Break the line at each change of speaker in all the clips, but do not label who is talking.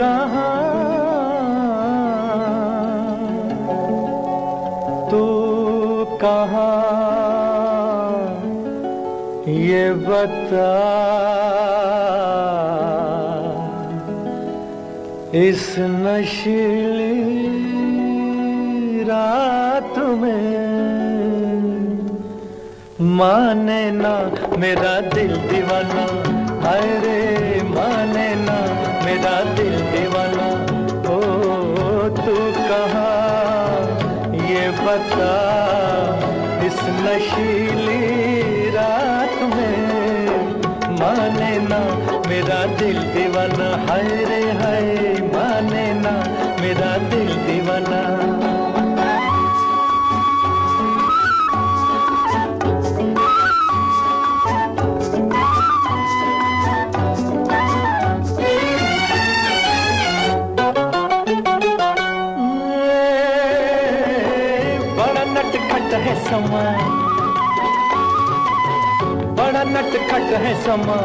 कहा, तू कहा, ये बता, इस नशीली रात में माने ना मेरा दिल दीवाना, हाय रे, माने ना मेरा दिल दीवाना, ओ, तू कहा? ये बता, इस नशीली रात में माने ना मेरा दिल दीवाना। हाय रे, हाय, माने ना मेरा दिल दीवाना। समा बड़ा नटखट है समा,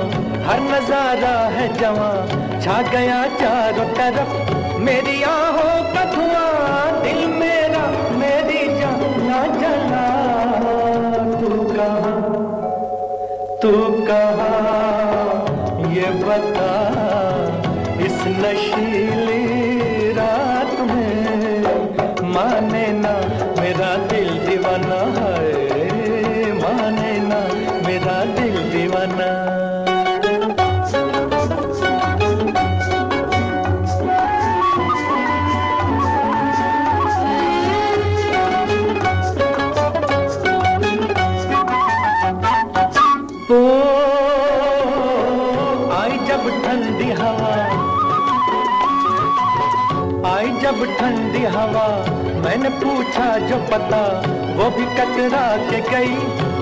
हर नज़ारा है जवा छा गया चारों तरफ़, मेरी आहों का दिल मेरा, मेरी जाना जला। तू कहा तू कहा, ये बता, इस नशीली दिल दीवाना है माने ना मेरा दिल दीवाना। ओ जब ठंडी हवा, मैंने पूछा जो पता, वो भी कतरा के गई।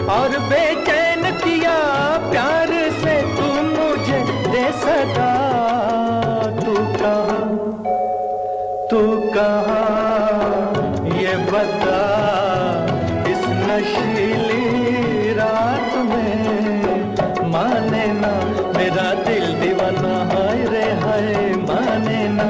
और बेचैन किया, प्यार से तू मुझे दे सदा। तू कहा तू कहा, ये बता, इस नशीली रात में माने ना, मेरा दिल दीवाना हाय रे हाय, माने ना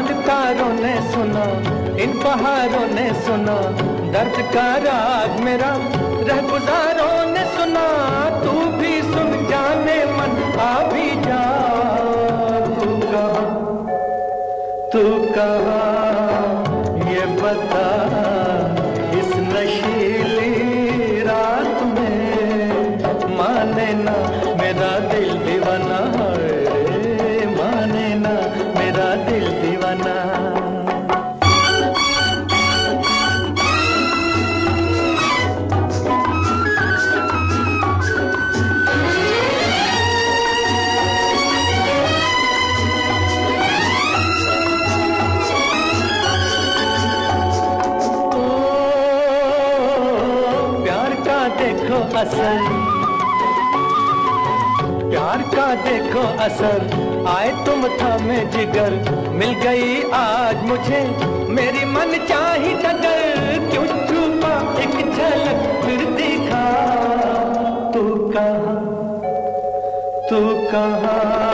चाँद तारों ने सुना, इन पहाड़ों ने सुना, दर्द का राग मेरा रह गुजारों ने सुना, तू भी सुन जाने मन, आ भी जा, तू कहा तू कहा? असर। प्यार का देखो असर, आए तुम था मैं जिगर। मिल गई आज मुझे, मेरी मन चाही डगर क्यों छुपा एक झलक, फिर दिखा? तू कहा? तू कहा?